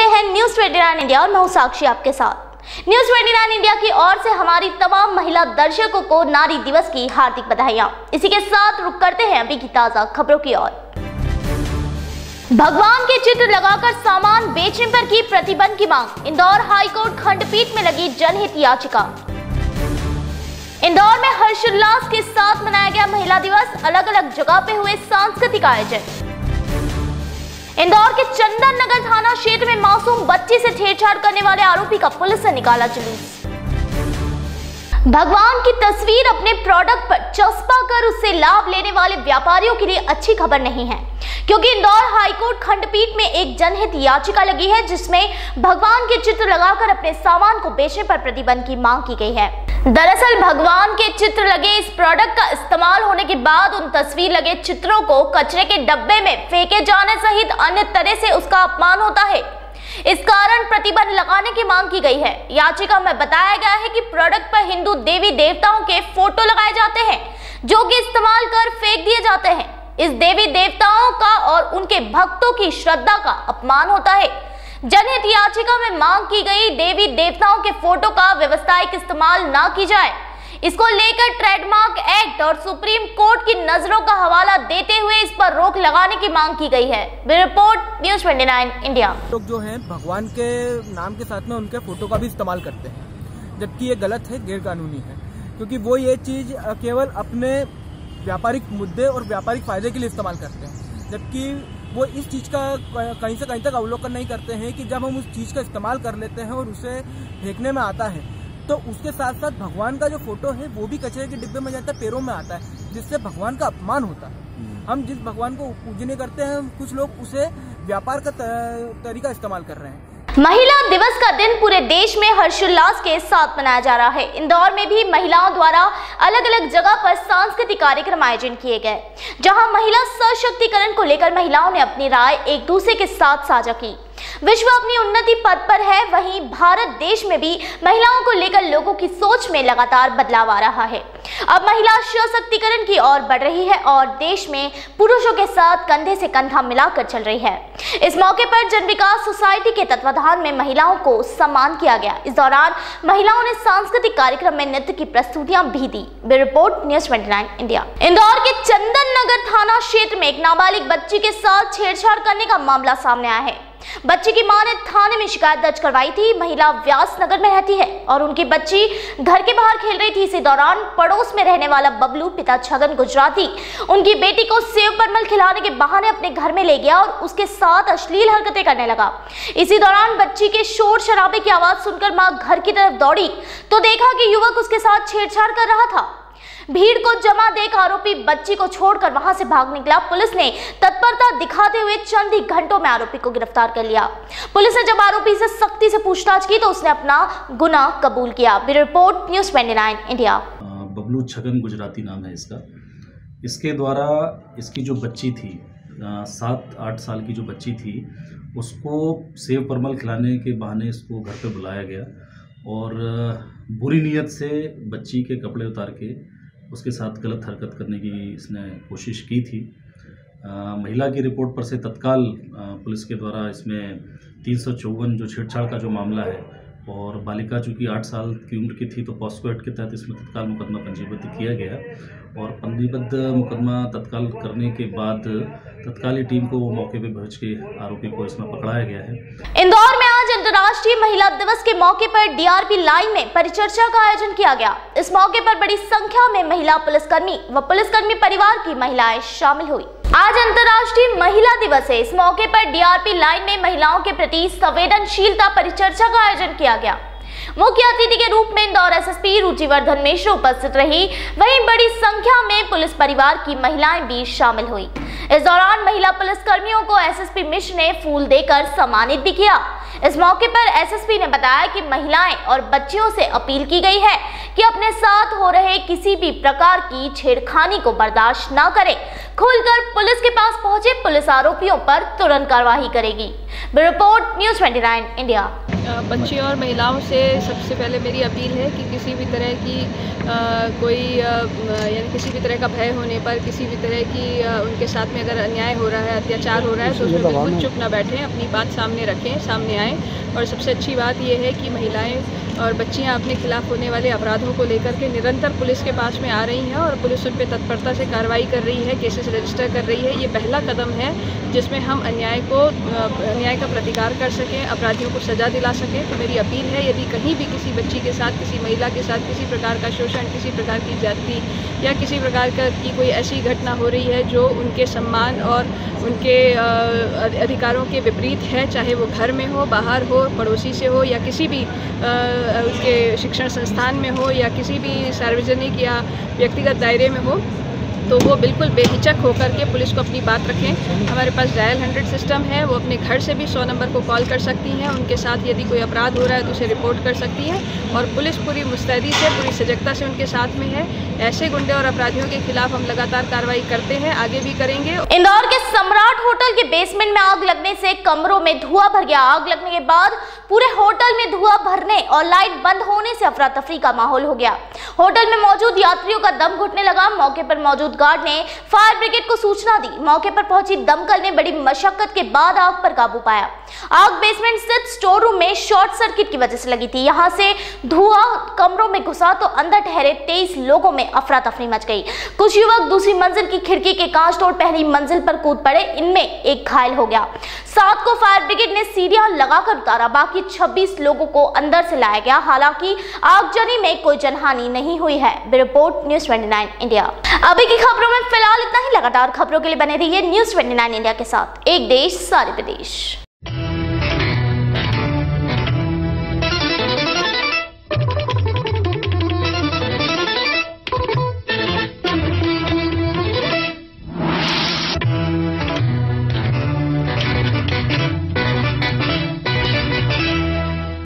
रहे हैं news 29 India और मैं हूँ साक्षी आपके साथ। न्यूज़ 29 इंडिया की ओर से हमारी तमाम महिला दर्शकों को नारी दिवस की हार्दिक बधाइयाँ। इसी के साथ रुक करते हैं अभी की ताज़ा खबरों की ओर। भगवान के चित्र लगाकर सामान बेचने पर की प्रतिबंध की मांग। इंदौर हाईकोर्ट खंडपीठ में लगी जनहित याचिका। इंदौर में हर्षोल्लास के साथ मनाया गया महिला दिवस। अलग अलग जगह पे हुए सांस्कृतिक आयोजन। इंदौर के चंदन नगर थाना क्षेत्र में मासूम बच्ची से छेड़छाड़ करने वाले आरोपी का पुलिस ने निकाला जुलूस। भगवान की तस्वीर अपने प्रोडक्ट पर चस्पा कर उससे लाभ लेने वाले व्यापारियों के लिए अच्छी खबर नहीं है। क्योंकि इंदौर हाईकोर्ट खंडपीठ में एक जनहित याचिका लगी है, जिसमें भगवान के चित्र लगाकर अपने सामान को बेचने पर प्रतिबंध की मांग की गई है। दरअसल भगवान के चित्र लगे इस प्रोडक्ट का इस्तेमाल होने के बाद उन तस्वीर लगे चित्रों को कचरे के डब्बे में फेंके जाने सहित अन्य तरह से उसका अपमान होता है। इस कारण प्रतिबंध लगाने की मांग की गई है। याचिका में बताया गया है कि प्रोडक्ट पर हिंदू देवी देवताओं के फ़ोटो लगाए जाते हैं, जो कि इस्तेमाल कर फेंक दिए जाते हैं। इस देवी देवताओं का और उनके भक्तों की श्रद्धा का अपमान होता है। जनहित याचिका में मांग की गई, देवी देवताओं के फ़ोटो का व्यवसायिक इस्तेमाल न की जाए। इसको लेकर ट्रेडमार्क एक्ट और सुप्रीम कोर्ट की नज़रों का हवाला देते हुए इस पर रोक लगाने की मांग की गई है। Report, news 29 India. लोग जो हैं, भगवान के नाम के साथ में उनके फ़ोटो का भी इस्तेमाल करते हैं, जबकि ये गलत है गैर कानूनी है। क्योंकि वो ये चीज़ केवल अपने व्यापारिक मुद्दे और व्यापारिक फ़ायदे के लिए इस्तेमाल करते हैं, जबकि वो इस चीज़ का कहीं से कहीं तक अवलोकन नहीं करते हैं कि जब हम उस चीज़ का इस्तेमाल कर लेते हैं और उसे फेंकने में आता है तो उसके साथ साथ भगवान का जो फ़ोटो है वो भी कचरे के डिब्बे में जाता है पैरों में आता है जिससे भगवान का अपमान होता है। हम जिस भगवान को पूजने करते हैं कुछ लोग उसे व्यापार का तरीका इस्तेमाल कर रहे हैं। महिला दिवस का दिन पूरे देश में हर्षोल्लास के साथ मनाया जा रहा है। इंदौर में भी महिलाओं द्वारा अलग अलग जगह पर सांस्कृतिक कार्यक्रम आयोजन किए गए, जहाँ महिला सशक्तिकरण को लेकर महिलाओं ने अपनी राय एक दूसरे के साथ साझा की। विश्व अपनी उन्नति पद पर है, वहीं भारत देश में भी महिलाओं को लेकर लोगों की सोच में लगातार बदलाव आ रहा है। अब महिला सशक्तिकरण की ओर बढ़ रही है और देश में पुरुषों के साथ कंधे से कंधा मिलाकर चल रही है। इस मौके पर जन विकास सोसाइटी के तत्वाधान में महिलाओं को सम्मान किया गया। इस दौरान महिलाओं ने सांस्कृतिक कार्यक्रम में नृत्य की प्रस्तुतियाँ भी दी। Report, news twenty India. Indore के चंदन नगर थाना क्षेत्र में एक नाबालिग बच्ची के साथ छेड़छाड़ करने का मामला सामने आया है। बच्ची की माँ ने थाने में शिकायत दर्ज करवाई थी। महिला व्यास नगर में रहती है और उनकी बच्ची घर के बाहर खेल रही थी। इसी दौरान पड़ोस में रहने वाला बबलू, पिता छगन गुजराती, उनकी बेटी को सेव परमल खिलाने के बहाने अपने घर में ले गया और उसके साथ अश्लील हरकतें करने लगा। इसी दौरान बच्ची के शोर शराबे की आवाज़ सुनकर माँ घर की तरफ़ दौड़ी तो देखा कि युवक उसके साथ छेड़छाड़ कर रहा था। भीड़ को जमा देख आरोपी बच्ची को छोड़कर वहाँ से भाग निकला। पुलिस ने तत्परता दिखाते हुए चंद ही घंटों में आरोपी को गिरफ़्तार कर लिया। पुलिस ने जब आरोपी से सख्ती से पूछताछ की तो उसने अपना गुना कबूल किया। Report, news twenty India. Bablu Chhagan Gujarati नाम है इसका। इसके द्वारा इसकी जो बच्ची थी सात, आठ साल की जो बच्ची थी, उसको सेव परमल खिलाने के बहाने इसको घर पे बुलाया गया और बुरी नीयत से बच्ची के कपड़े उतार के उसके साथ गलत हरकत करने की इसने कोशिश की थी। आ, महिला की रिपोर्ट पर से तत्काल पुलिस के द्वारा इसमें तीन सौ चौवन जो छेड़छाड़ का जो मामला है और बालिका चूँकि आठ साल की उम्र की थी तो पॉस्को एक्ट के तहत इसमें तत्काल मुकदमा पंजीबद्ध किया गया और पंजीबद्ध मुकदमा तत्काल करने के बाद तत्काल टीम को मौके पर भेज के आरोपी को इसमें पकड़ाया गया है। इंदौर अंतर्राष्ट्रीय महिला दिवस के मौके पर डीआरपी लाइन में परिचर्चा का आयोजन किया गया। इस मौके पर बड़ी संख्या में महिला पुलिसकर्मी व पुलिसकर्मी परिवार की महिलाएँ शामिल हुई। आज अंतर्राष्ट्रीय महिला दिवस है। इस मौके पर डीआरपी लाइन में महिलाओं के प्रति संवेदनशीलता परिचर्चा का आयोजन किया गया। मुख्य अतिथि के रूप में इंदौर एसएसपी रुचिवर्धन मिश्र उपस्थित रही। वहीं बड़ी संख्या में पुलिस परिवार की महिलाएँ भी शामिल हुई। इस दौरान महिला पुलिस कर्मियों को एसएसपी मिश्र ने फूल देकर सम्मानित भी किया। इस मौके पर एसएसपी ने बताया कि महिलाएँ और बच्चियों से अपील की गई है कि अपने साथ हो रहे किसी भी प्रकार की छेड़खानी को बर्दाश्त न करें। खुलकर पुलिस के पास पहुँचे, पुलिस आरोपियों पर तुरंत कार्रवाई करेगी। Report, news 29 India. बच्ची और महिलाओं से सबसे पहले मेरी अपील है कि किसी भी तरह की आ, कोई यानी किसी भी तरह का भय होने पर किसी भी तरह की आ, उनके साथ में अगर अन्याय हो रहा है अत्याचार हो रहा है तो उसमें बिल्कुल चुप ना बैठें अपनी बात सामने रखें सामने आएँ। और सबसे अच्छी बात यह है कि महिलाएँ और बच्चियाँ अपने खिलाफ होने वाले अपराधों को लेकर के निरंतर पुलिस के पास में आ रही हैं और पुलिस उन पर तत्परता से कार्रवाई कर रही है, केसेस रजिस्टर कर रही है। ये पहला कदम है जिसमें हम अन्याय को अन्याय का प्रतिकार कर सकें, अपराधियों को सज़ा दिला सकें। तो मेरी अपील है, यदि कहीं भी किसी बच्ची के साथ, किसी महिला के साथ किसी प्रकार का शोषण, किसी प्रकार की जाति या किसी प्रकार का, की कोई ऐसी घटना हो रही है जो उनके सम्मान और उनके अधिकारों के विपरीत है, चाहे वो घर में हो, बाहर हो, पड़ोसी से हो या किसी भी उसके शिक्षण संस्थान में हो या किसी भी सार्वजनिक या व्यक्तिगत दायरे में हो तो वो बिल्कुल बेहिचक होकर के पुलिस को अपनी बात रखें। हमारे पास डायल हंड्रेड सिस्टम है, वो अपने घर से भी सौ नंबर को कॉल कर सकती हैं। उनके साथ यदि कोई अपराध हो रहा है तो उसे रिपोर्ट कर सकती हैं और पुलिस पूरी मुस्तैदी से, पूरी सजगता से उनके साथ में है। ऐसे गुंडे और अपराधियों के खिलाफ हम लगातार कार्रवाई करते हैं, आगे भी करेंगे। इंदौर के सम्राट होटल के बेसमेंट में आग लगने से कमरों में धुआँ भर गया। आग लगने के बाद पूरे होटल में धुआँ भरने और लाइट बंद होने से अफरा तफरी का माहौल हो गया। होटल में मौजूद यात्रियों का दम घुटने लगा। मौके पर मौजूद गार्ड ने फायर ब्रिगेड को सूचना दी। मौके पर पहुँची दमकल ने बड़ी मशक्कत के बाद आग पर काबू पाया। आग बेसमेंट स्थित स्टोर रूम में शॉर्ट सर्किट की वजह से लगी थी। यहाँ से धुआँ कमरों में घुसा तो अंदर ठहरे तेईस लोगों में अफरा तफरी मच गई। कुछ युवक दूसरी मंजिल की खिड़की के कांच तोड़ पहली मंजिल पर कूद पड़े। इनमें एक घायल हो गया। सात को फायर ब्रिगेड ने सीढ़ियाँ लगाकर उतारा। बाकी 26 लोगों को अंदर से लाया गया, हालाँकि आगजनी में कोई जनहानि नहीं हुई है। Report, news 29 India. अभी की खबरों में फ़िलहाल इतना ही। लगातार खबरों के लिए बने रहिए न्यूज़ 29 इंडिया के साथ। एक देश, सारे प्रदेश।